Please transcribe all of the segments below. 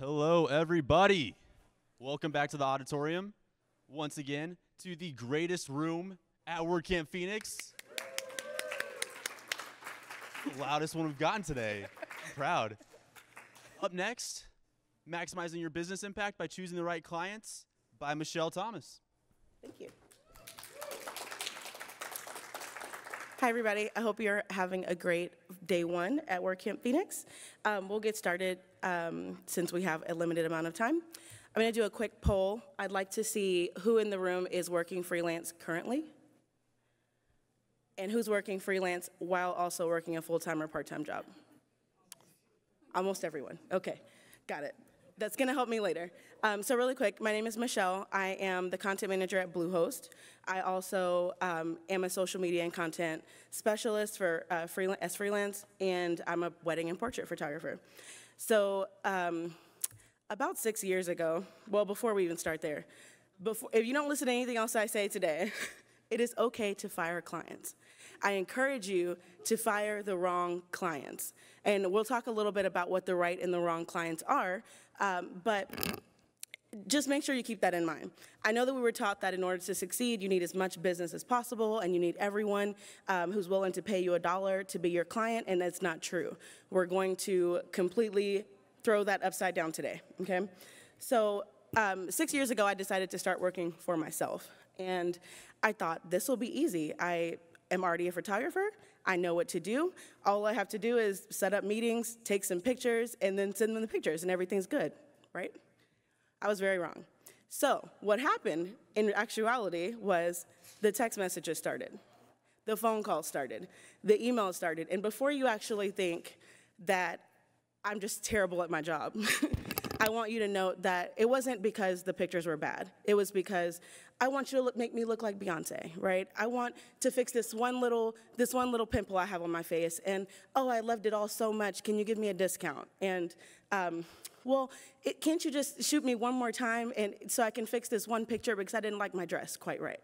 Hello, everybody. Welcome back to the auditorium. Once again, to the greatest room at WordCamp Phoenix. Loudest one we've gotten today. Proud. Up next, maximizing your business impact by choosing the right clients by Machielle Thomas. Thank you. Hi, everybody. I hope you're having a great day one at WordCamp Phoenix. Um, we'll get started um, since we have a limited amount of time. I'm going to do a quick poll. I'd like to see who in the room is working freelance currently and who's working freelance while also working a full-time or part-time job. Almost everyone. Okay, got it. That's going to help me later. Um, so really quick, my name is Machielle. I am the content manager at Bluehost. I also um, am a social media and content specialist for uh, freelance, as freelance, and I'm a wedding and portrait photographer. So um, about six years ago, well, before we even start there, before, if you don't listen to anything else I say today, it is okay to fire clients. I encourage you to fire the wrong clients. And we'll talk a little bit about what the right and the wrong clients are, um, but just make sure you keep that in mind. I know that we were taught that in order to succeed, you need as much business as possible and you need everyone um, who's willing to pay you a dollar to be your client, and that's not true. We're going to completely throw that upside down today, okay? So um, six years ago, I decided to start working for myself. And I thought, this will be easy. I am already a photographer. I know what to do. All I have to do is set up meetings, take some pictures, and then send them the pictures, and everything's good, right? I was very wrong. So, what happened in actuality was the text messages started, the phone calls started, the emails started, and before you actually think that I'm just terrible at my job, I want you to note that it wasn't because the pictures were bad. It was because I want you to look, make me look like Beyonce, right? I want to fix this one little this one little pimple I have on my face, and oh, I loved it all so much. Can you give me a discount? And um, well, it, can't you just shoot me one more time and so I can fix this one picture because I didn't like my dress quite right?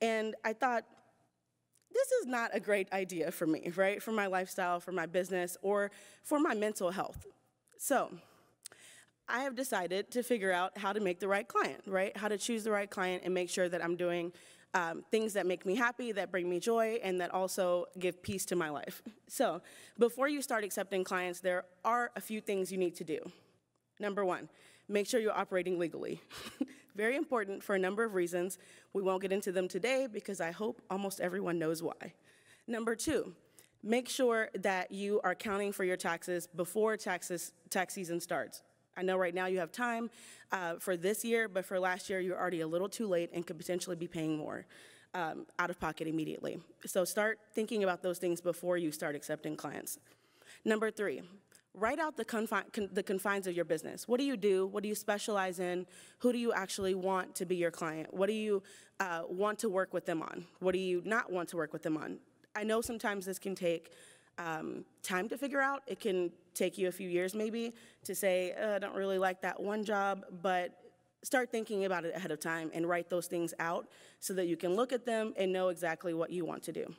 And I thought, this is not a great idea for me, right? For my lifestyle, for my business, or for my mental health. So I have decided to figure out how to make the right client, right? How to choose the right client and make sure that I'm doing um, things that make me happy, that bring me joy, and that also give peace to my life. So before you start accepting clients, there are a few things you need to do. Number one, make sure you're operating legally. Very important for a number of reasons. We won't get into them today because I hope almost everyone knows why. Number two, make sure that you are counting for your taxes before taxes, tax season starts. I know right now you have time uh, for this year, but for last year you're already a little too late and could potentially be paying more um, out of pocket immediately. So start thinking about those things before you start accepting clients. Number three, write out the, confi con the confines of your business. What do you do? What do you specialize in? Who do you actually want to be your client? What do you uh, want to work with them on? What do you not want to work with them on? I know sometimes this can take um, time to figure out. It can take you a few years maybe to say, uh, I don't really like that one job, but start thinking about it ahead of time and write those things out so that you can look at them and know exactly what you want to do.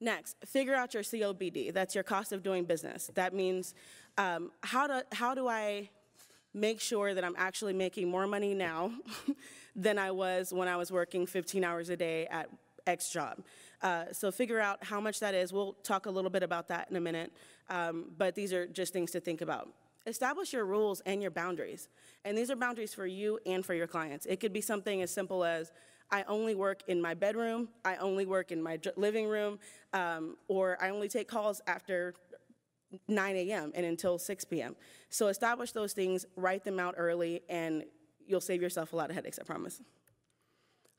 Next, figure out your COBD. That's your cost of doing business. That means um, how, do, how do I make sure that I'm actually making more money now than I was when I was working 15 hours a day at X job. Uh, so figure out how much that is. We'll talk a little bit about that in a minute, um, but these are just things to think about. Establish your rules and your boundaries. And these are boundaries for you and for your clients. It could be something as simple as, I only work in my bedroom, I only work in my living room, um, or I only take calls after 9 a.m. and until 6 p.m. So establish those things, write them out early, and you'll save yourself a lot of headaches, I promise.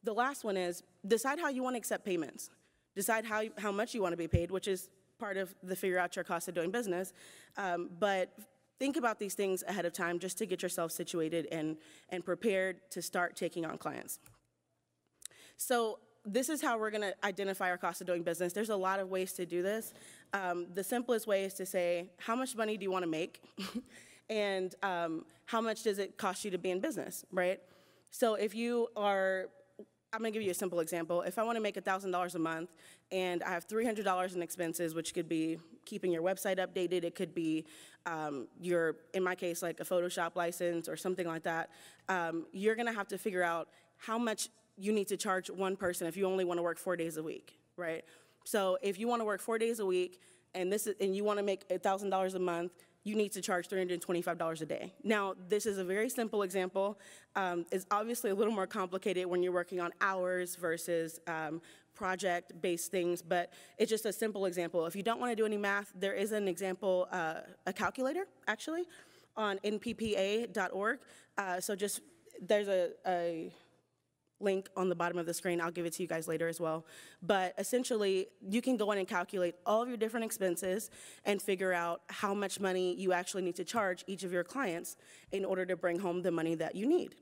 The last one is decide how you want to accept payments. Decide how, how much you want to be paid, which is part of the figure out your cost of doing business. Um, but think about these things ahead of time just to get yourself situated and, and prepared to start taking on clients. So this is how we're going to identify our cost of doing business. There's a lot of ways to do this. Um, the simplest way is to say, how much money do you want to make? and um, how much does it cost you to be in business, right? So if you are I'm gonna give you a simple example. If I wanna make $1,000 a month and I have $300 in expenses, which could be keeping your website updated, it could be um, your, in my case, like a Photoshop license or something like that, um, you're gonna have to figure out how much you need to charge one person if you only wanna work four days a week, right? So if you wanna work four days a week, and this is, and you wanna make $1,000 a month, you need to charge $325 a day. Now, this is a very simple example. Um, it's obviously a little more complicated when you're working on hours versus um, project-based things, but it's just a simple example. If you don't want to do any math, there is an example, uh, a calculator, actually, on nppa.org. Uh, so just, there's a, a link on the bottom of the screen. I'll give it to you guys later as well. But essentially, you can go in and calculate all of your different expenses and figure out how much money you actually need to charge each of your clients in order to bring home the money that you need.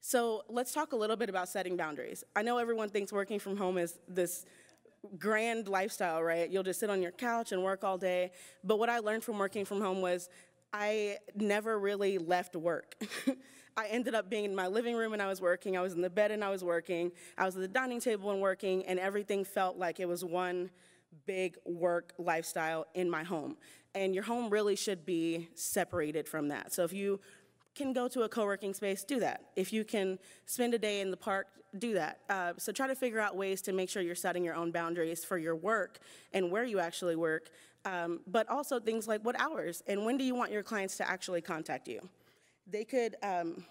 So let's talk a little bit about setting boundaries. I know everyone thinks working from home is this grand lifestyle, right? You'll just sit on your couch and work all day. But what I learned from working from home was I never really left work. I ended up being in my living room and I was working. I was in the bed and I was working. I was at the dining table and working, and everything felt like it was one big work lifestyle in my home. And your home really should be separated from that. So if you can go to a co-working space, do that. If you can spend a day in the park, do that. Uh, so try to figure out ways to make sure you're setting your own boundaries for your work and where you actually work, um, but also things like what hours and when do you want your clients to actually contact you. They could, um,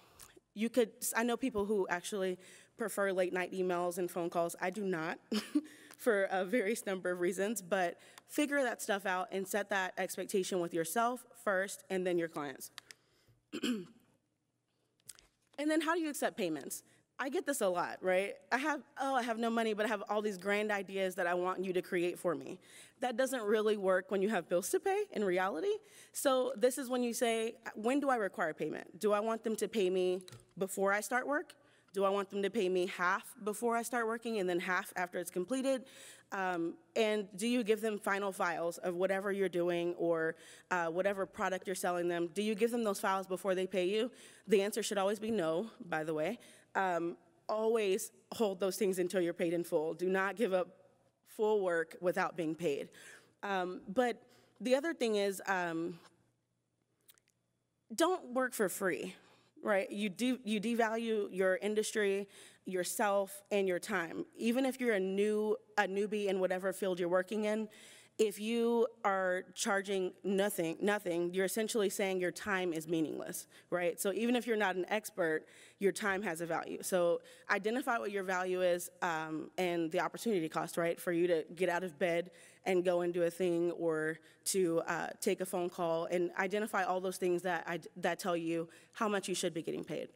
you could, I know people who actually prefer late night emails and phone calls. I do not for a various number of reasons, but figure that stuff out and set that expectation with yourself first and then your clients. and then how do you accept payments? I get this a lot, right? I have, oh, I have no money, but I have all these grand ideas that I want you to create for me. That doesn't really work when you have bills to pay in reality. So this is when you say, when do I require payment? Do I want them to pay me before I start work? Do I want them to pay me half before I start working and then half after it's completed? Um, and do you give them final files of whatever you're doing or uh, whatever product you're selling them? Do you give them those files before they pay you? The answer should always be no, by the way. Um, always hold those things until you're paid in full. Do not give up full work without being paid. Um, but the other thing is, um, don't work for free, right? You do you devalue your industry yourself and your time. Even if you're a new a newbie in whatever field you're working in, if you are charging nothing, nothing, you're essentially saying your time is meaningless, right? So even if you're not an expert, your time has a value. So identify what your value is um, and the opportunity cost, right, for you to get out of bed and go and do a thing or to uh, take a phone call and identify all those things that, I, that tell you how much you should be getting paid.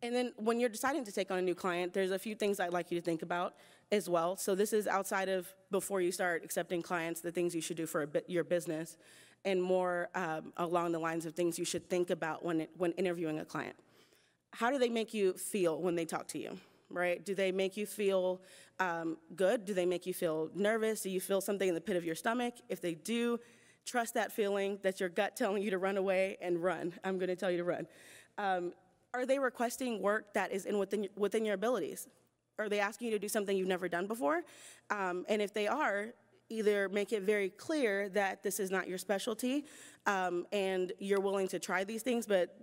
And then when you're deciding to take on a new client, there's a few things I'd like you to think about as well. So this is outside of before you start accepting clients, the things you should do for your business, and more um, along the lines of things you should think about when, it, when interviewing a client. How do they make you feel when they talk to you, right? Do they make you feel um, good? Do they make you feel nervous? Do you feel something in the pit of your stomach? If they do, trust that feeling that your gut telling you to run away and run. I'm gonna tell you to run. Um, are they requesting work that is in within, within your abilities? Are they asking you to do something you've never done before? Um, and if they are, either make it very clear that this is not your specialty um, and you're willing to try these things, but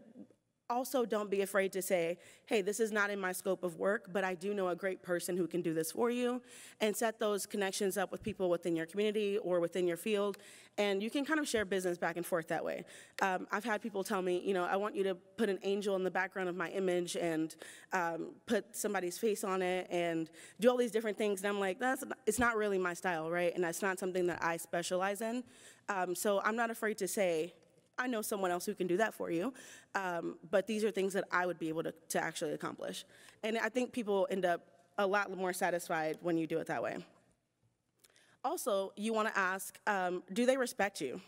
also don't be afraid to say, hey, this is not in my scope of work, but I do know a great person who can do this for you, and set those connections up with people within your community or within your field, and you can kind of share business back and forth that way. Um, I've had people tell me, you know, I want you to put an angel in the background of my image and um, put somebody's face on it and do all these different things, and I'm like, that's it's not really my style, right? And that's not something that I specialize in. Um, so I'm not afraid to say, I know someone else who can do that for you. Um, but these are things that I would be able to, to actually accomplish. And I think people end up a lot more satisfied when you do it that way. Also, you want to ask um, do they respect you?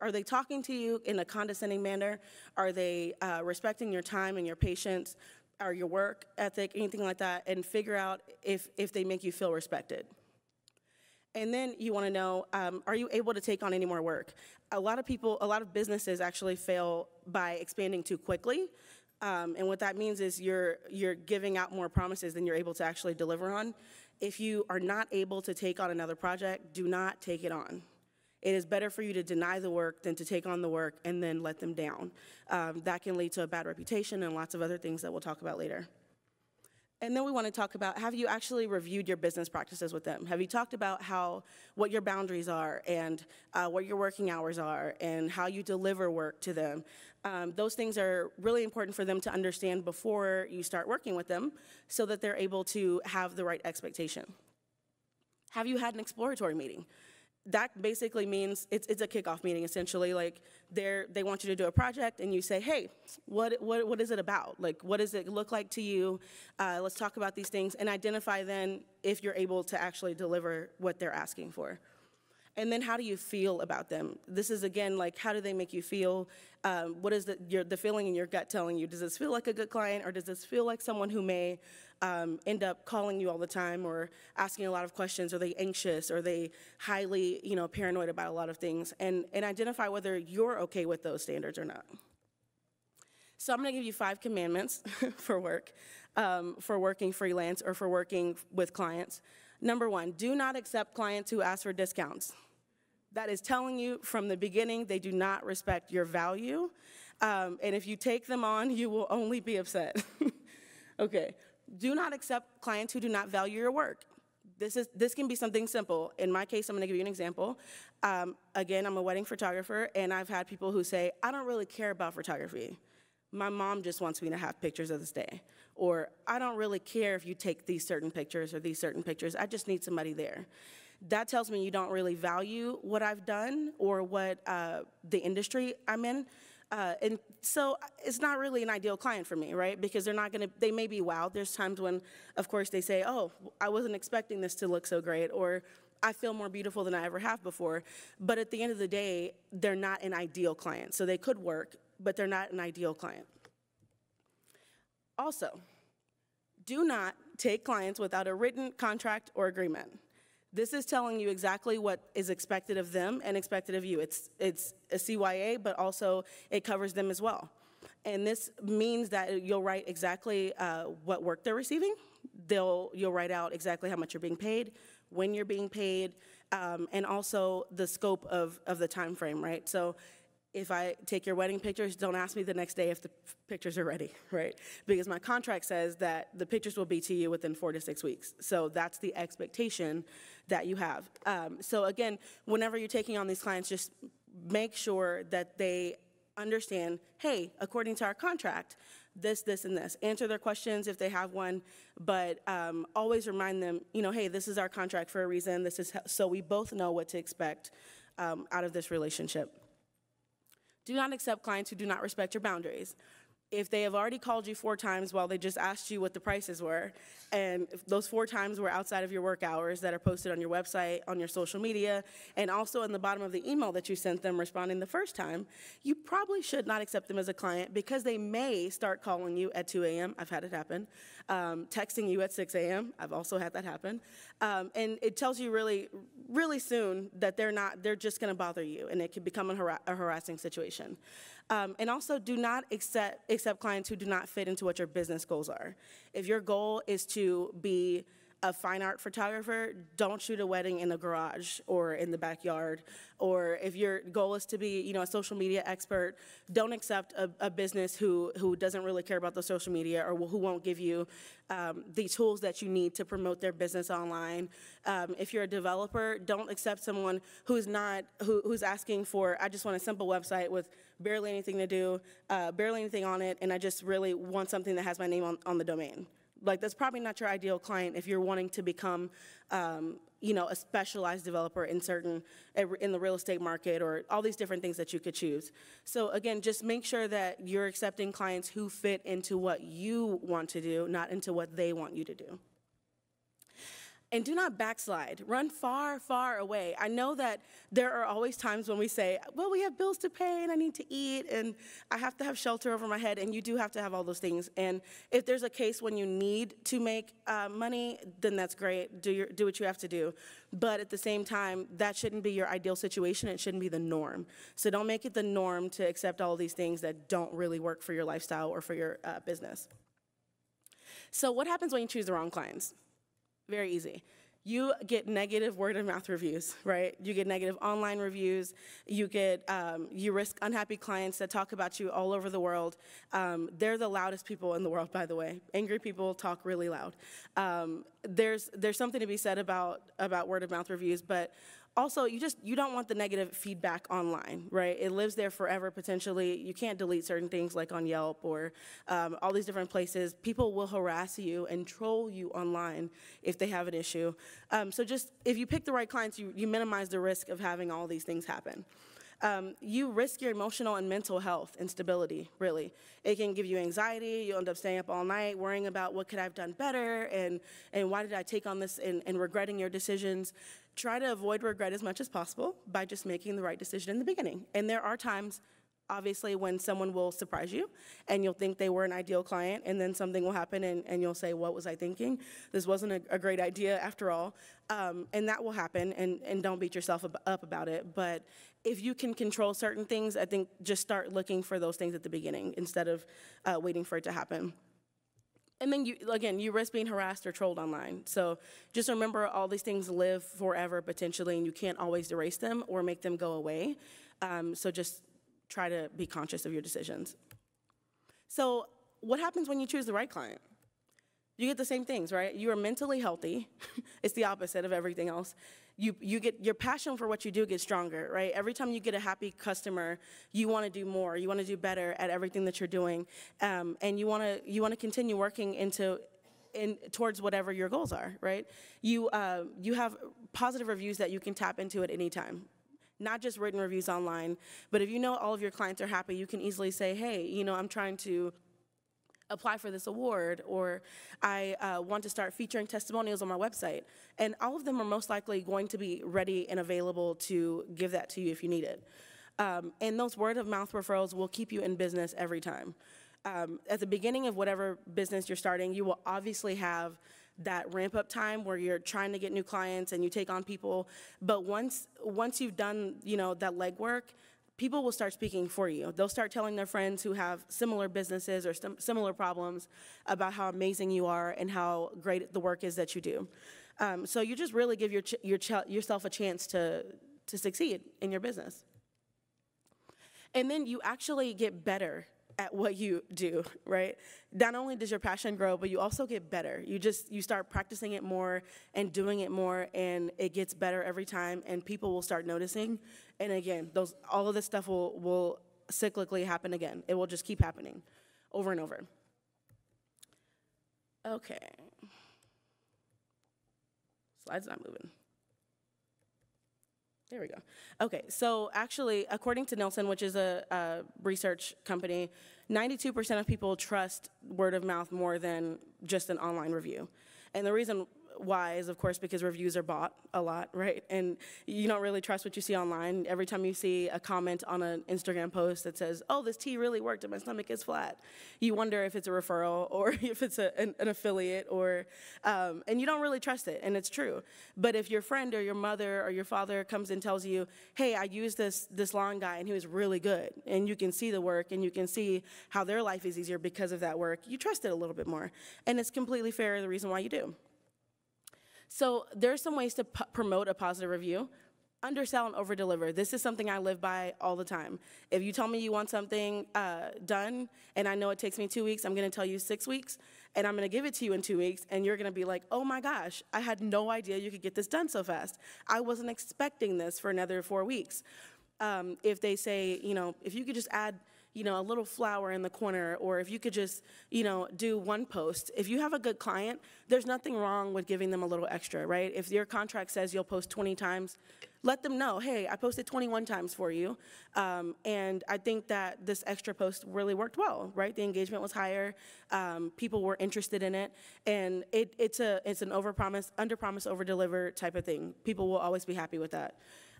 Are they talking to you in a condescending manner? Are they uh, respecting your time and your patience or your work ethic, anything like that? And figure out if, if they make you feel respected. And then you want to know, um, are you able to take on any more work? A lot of people, a lot of businesses actually fail by expanding too quickly. Um, and what that means is you're, you're giving out more promises than you're able to actually deliver on. If you are not able to take on another project, do not take it on. It is better for you to deny the work than to take on the work and then let them down. Um, that can lead to a bad reputation and lots of other things that we'll talk about later. And then we want to talk about, have you actually reviewed your business practices with them? Have you talked about how, what your boundaries are and uh, what your working hours are and how you deliver work to them? Um, those things are really important for them to understand before you start working with them so that they're able to have the right expectation. Have you had an exploratory meeting? That basically means it's, it's a kickoff meeting essentially like they're they want you to do a project and you say hey what what, what is it about? Like what does it look like to you? Uh, let's talk about these things and identify then if you're able to actually deliver what they're asking for and then how do you feel about them this is again like how do they make you feel um, what is the, your, the feeling in your gut telling you does this feel like a good client or does this feel like someone who may um, end up calling you all the time or asking a lot of questions? Are they anxious? Are they highly, you know, paranoid about a lot of things? And, and identify whether you're okay with those standards or not. So I'm going to give you five commandments for work, um, for working freelance or for working with clients. Number one, do not accept clients who ask for discounts. That is telling you from the beginning they do not respect your value. Um, and if you take them on, you will only be upset. okay, do not accept clients who do not value your work. This, is, this can be something simple. In my case, I'm gonna give you an example. Um, again, I'm a wedding photographer, and I've had people who say, I don't really care about photography. My mom just wants me to have pictures of this day. Or, I don't really care if you take these certain pictures or these certain pictures, I just need somebody there. That tells me you don't really value what I've done or what uh, the industry I'm in. Uh, and so uh, it's not really an ideal client for me, right? Because they're not gonna, they may be wow. There's times when, of course, they say, oh, I wasn't expecting this to look so great, or I feel more beautiful than I ever have before. But at the end of the day, they're not an ideal client. So they could work, but they're not an ideal client. Also, do not take clients without a written contract or agreement. This is telling you exactly what is expected of them and expected of you. It's, it's a CYA, but also it covers them as well. And this means that you'll write exactly uh, what work they're receiving. They'll, you'll write out exactly how much you're being paid, when you're being paid, um, and also the scope of, of the time frame, right? So if I take your wedding pictures, don't ask me the next day if the pictures are ready, right? Because my contract says that the pictures will be to you within four to six weeks. So that's the expectation that you have. Um, so again, whenever you're taking on these clients, just make sure that they understand, hey, according to our contract, this, this, and this. Answer their questions if they have one, but um, always remind them, you know, hey, this is our contract for a reason. This is so we both know what to expect um, out of this relationship. Do not accept clients who do not respect your boundaries if they have already called you four times while they just asked you what the prices were, and those four times were outside of your work hours that are posted on your website, on your social media, and also in the bottom of the email that you sent them responding the first time, you probably should not accept them as a client because they may start calling you at 2 a.m. I've had it happen. Um, texting you at 6 a.m. I've also had that happen. Um, and it tells you really, really soon that they're not, they're just gonna bother you, and it can become a, har a harassing situation. Um, and also, do not accept, accept clients who do not fit into what your business goals are. If your goal is to be a fine art photographer, don't shoot a wedding in the garage or in the backyard. Or if your goal is to be, you know, a social media expert, don't accept a, a business who, who doesn't really care about the social media or who won't give you um, the tools that you need to promote their business online. Um, if you're a developer, don't accept someone who's not, who, who's asking for, I just want a simple website with barely anything to do, uh, barely anything on it, and I just really want something that has my name on, on the domain. Like that's probably not your ideal client if you're wanting to become um, you know a specialized developer in certain in the real estate market or all these different things that you could choose. So again just make sure that you're accepting clients who fit into what you want to do not into what they want you to do and do not backslide. Run far, far away. I know that there are always times when we say, well, we have bills to pay and I need to eat and I have to have shelter over my head, and you do have to have all those things. And if there's a case when you need to make uh, money, then that's great. Do, your, do what you have to do. But at the same time, that shouldn't be your ideal situation. It shouldn't be the norm. So don't make it the norm to accept all these things that don't really work for your lifestyle or for your uh, business. So, what happens when you choose the wrong clients? Very easy. You get negative word of mouth reviews, right? You get negative online reviews. You get, um, you risk unhappy clients that talk about you all over the world. Um, they're the loudest people in the world, by the way. Angry people talk really loud. Um, there's, there's something to be said about, about word of mouth reviews, but also you just you don't want the negative feedback online right? It lives there forever potentially. You can't delete certain things like on yelp or um, all these different places. People will harass you and troll you online if they have an issue. Um, so just if you pick the right clients you, you minimize the risk of having all these things happen um, you risk your emotional and mental health and stability, really. It can give you anxiety. You'll end up staying up all night worrying about what could I have done better and, and why did I take on this and, and regretting your decisions. Try to avoid regret as much as possible by just making the right decision in the beginning. And there are times obviously when someone will surprise you and you'll think they were an ideal client and then something will happen and, and you'll say what was i thinking? This wasn't a, a great idea after all. Um, and that will happen and, and don't beat yourself up about it. But if you can control certain things i think just start looking for those things at the beginning instead of uh, waiting for it to happen. And then you again you risk being harassed or trolled online. So just remember all these things live forever potentially and you can't always erase them or make them go away. Um, so just try to be conscious of your decisions. So, what happens when you choose the right client? You get the same things, right? You are mentally healthy. it's the opposite of everything else. You, you get your passion for what you do gets stronger, right? Every time you get a happy customer, you want to do more. You want to do better at everything that you're doing, um, and you want to you want to continue working into in, towards whatever your goals are, right? You, uh, you have positive reviews that you can tap into at any time not just written reviews online, but if you know all of your clients are happy, you can easily say, hey, you know, I'm trying to apply for this award or I uh, want to start featuring testimonials on my website. And all of them are most likely going to be ready and available to give that to you if you need it. Um, and those word of mouth referrals will keep you in business every time. Um, at the beginning of whatever business you're starting, you will obviously have that ramp up time where you're trying to get new clients and you take on people. But once once you've done you know that legwork, people will start speaking for you. They'll start telling their friends who have similar businesses or similar problems about how amazing you are and how great the work is that you do. Um, so you just really give your, your yourself a chance to to succeed in your business. And then you actually get better at what you do, right? Not only does your passion grow, but you also get better. You just you start practicing it more and doing it more and it gets better every time and people will start noticing. And again, those all of this stuff will will cyclically happen again. It will just keep happening over and over. Okay. Slide's not moving. There we go. Okay, so actually, according to Nielsen, which is a, a research company, 92% of people trust word of mouth more than just an online review. And the reason is, of course, because reviews are bought a lot, right? And you don't really trust what you see online. Every time you see a comment on an Instagram post that says, oh, this tea really worked and my stomach is flat, you wonder if it's a referral or if it's a, an, an, affiliate or, um, and you don't really trust it, and it's true. But if your friend or your mother or your father comes and tells you, hey, I used this, this lawn guy and he was really good, and you can see the work and you can see how their life is easier because of that work, you trust it a little bit more. And it's completely fair the reason why you do. So there's some ways to promote a positive review. Undersell and overdeliver. This is something I live by all the time. If you tell me you want something uh, done and I know it takes me two weeks, I'm gonna tell you six weeks and I'm gonna give it to you in two weeks and you're gonna be like, oh my gosh, I had no idea you could get this done so fast. I wasn't expecting this for another four weeks. Um, if they say, you know, if you could just add you know, a little flower in the corner, or if you could just, you know, do one post. If you have a good client, there's nothing wrong with giving them a little extra, right? If your contract says you'll post 20 times, let them know, hey, I posted 21 times for you. Um, and I think that this extra post really worked well, right? The engagement was higher. Um, people were interested in it. And it, it's, a, it's an promise, over deliver type of thing. People will always be happy with that.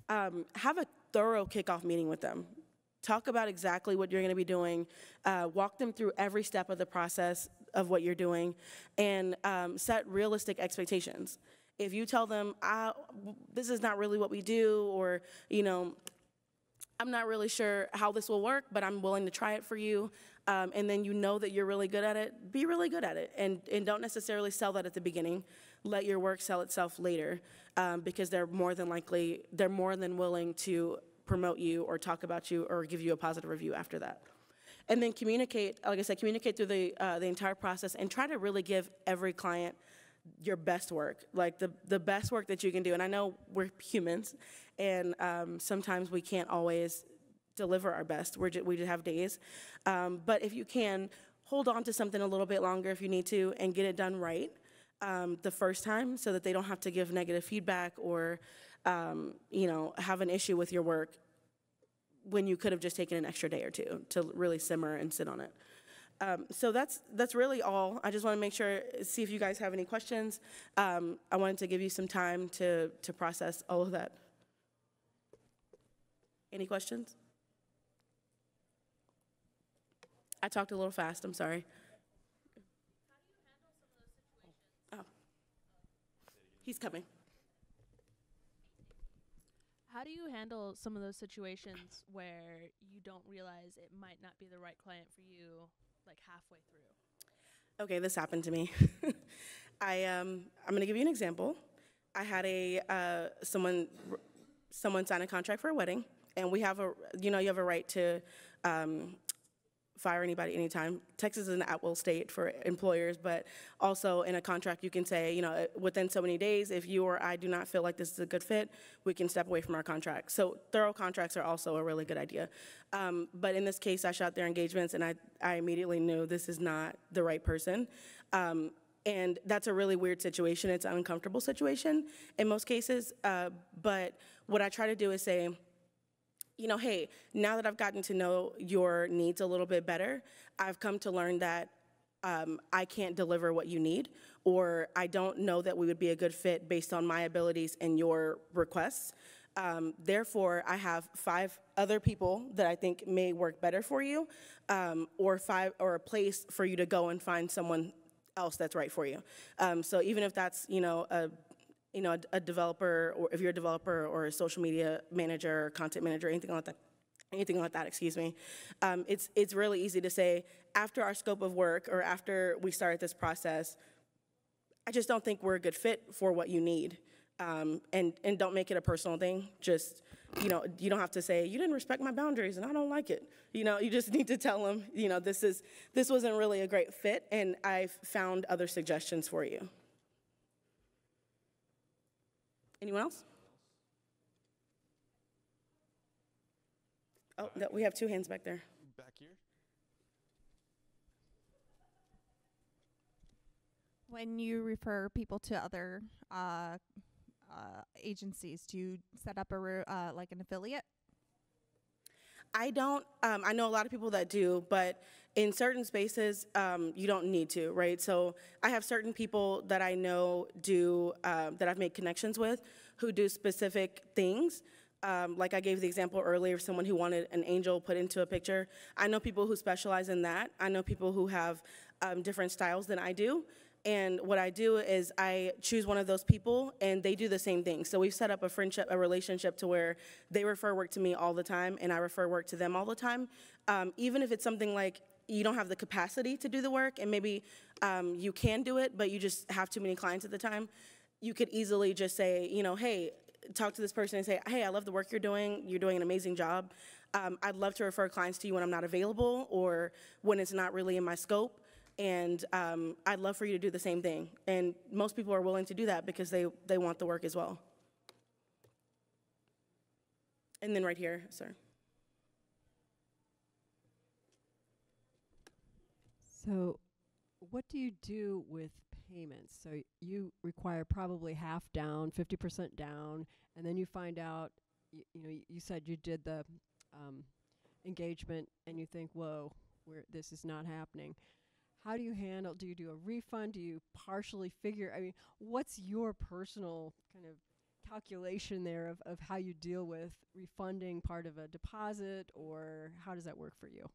Um, have a thorough kickoff meeting with them. Talk about exactly what you're going to be doing. Uh, walk them through every step of the process of what you're doing, and um, set realistic expectations. If you tell them, "This is not really what we do," or you know, I'm not really sure how this will work, but I'm willing to try it for you. Um, and then you know that you're really good at it, be really good at it. And, and don't necessarily sell that at the beginning. Let your work sell itself later um, because they're more than likely, they're more than willing to promote you or talk about you or give you a positive review after that. And then communicate, like I said, communicate through the, uh, the entire process and try to really give every client your best work, like the, the best work that you can do. And I know we're humans, and um, sometimes we can't always deliver our best. We're just, we just have days. Um, but if you can, hold on to something a little bit longer if you need to and get it done right um, the first time so that they don't have to give negative feedback or um, you know, have an issue with your work when you could have just taken an extra day or two to really simmer and sit on it. Um, so that's that's really all. I just want to make sure, see if you guys have any questions. Um, I wanted to give you some time to to process all of that. Any questions? I talked a little fast. I'm sorry. Oh, he's coming. How do you handle some of those situations where you don't realize it might not be the right client for you, like halfway through? Okay, this happened to me. I um, I'm gonna give you an example. I had a uh, someone someone sign a contract for a wedding, and we have a you know you have a right to um, fire anybody anytime. Texas is an at-will state for employers, but also in a contract you can say, you know, within so many days, if you or I do not feel like this is a good fit, we can step away from our contract. So thorough contracts are also a really good idea. Um, but in this case, I shot their engagements and I, I immediately knew this is not the right person. Um, and that's a really weird situation. It's an uncomfortable situation in most cases. Uh, but what I try to do is say, you know, hey, now that I've gotten to know your needs a little bit better, I've come to learn that um, I can't deliver what you need, or I don't know that we would be a good fit based on my abilities and your requests. Um, therefore, I have five other people that I think may work better for you, um, or five or a place for you to go and find someone else that's right for you. Um, so even if that's you know a you know, a, a, developer, or if you're a developer or a social media manager or content manager, anything like that, anything like that, excuse me, um, it's, it's really easy to say, after our scope of work or after we started this process, I just don't think we're a good fit for what you need. Um, and, and don't make it a personal thing. Just, you know, you don't have to say, you didn't respect my boundaries and I don't like it. You know, you just need to tell them, you know, this, is, this wasn't really a great fit and I've found other suggestions for you. Anyone else? Oh, no, we have two hands back there. Back here. When you refer people to other uh, uh, agencies, do you set up a uh, like an affiliate? I don't. Um, I know a lot of people that do, but in certain spaces, um, you don't need to, right? So I have certain people that I know do um, that I've made connections with who do specific things. Um, like I gave the example earlier of someone who wanted an angel put into a picture. I know people who specialize in that. I know people who have um, different styles than I do. And what I do is I choose one of those people and they do the same thing. So we've set up a friendship, a relationship to where they refer work to me all the time and I refer work to them all the time. Um, even if it's something like you don't have the capacity to do the work and maybe um, you can do it, but you just have too many clients at the time, you could easily just say, you know, hey, talk to this person and say, hey, I love the work you're doing. You're doing an amazing job. Um, I'd love to refer clients to you when I'm not available or when it's not really in my scope and um, I'd love for you to do the same thing. And most people are willing to do that because they, they want the work as well. And then right here, sir. So, what do you do with payments. So you require probably half down, 50% down, and then you find out, y- you know, you said you did the um, engagement and you think, whoa, we're, this is not happening. How do you handle, do you do a refund? Do you partially figure, I mean, what's your personal kind of calculation there of, of how you deal with refunding part of a deposit or how does that work for you?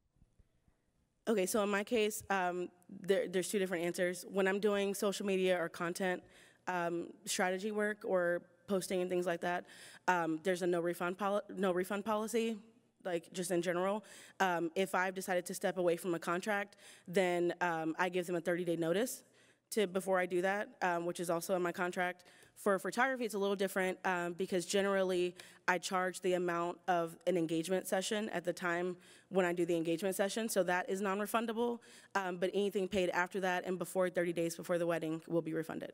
Okay, so in my case, um, there, there's two different answers. When I'm doing social media or content um, strategy work or posting and things like that, um, there's a no refund no refund policy, like just in general. Um, if I've decided to step away from a contract, then um, I give them a 30-day notice to before I do that, um, which is also in my contract. For photography, it's a little different um, because generally I charge the amount of an engagement session at the time when I do the engagement session, so that is non-refundable. Um, but anything paid after that and before 30 days before the wedding will be refunded.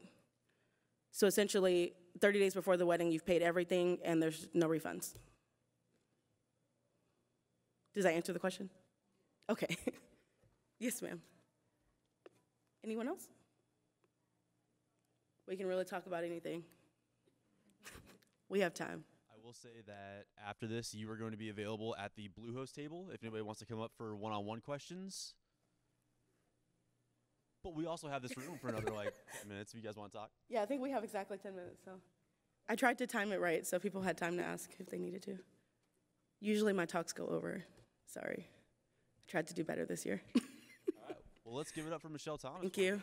So essentially, 30 days before the wedding, you've paid everything and there's no refunds. Does that answer the question? Okay. yes, ma'am. Anyone else? We can really talk about anything. we have time. I will say that after this, you are going to be available at the Bluehost table if anybody wants to come up for one-on-one questions. But we also have this room for another like 10 minutes if you guys want to talk. Yeah, I think we have exactly 10 minutes, so. I tried to time it right so people had time to ask if they needed to. Usually my talks go over. Sorry. I tried to do better this year. Well, let's give it up for Machielle Thomas. Thank you.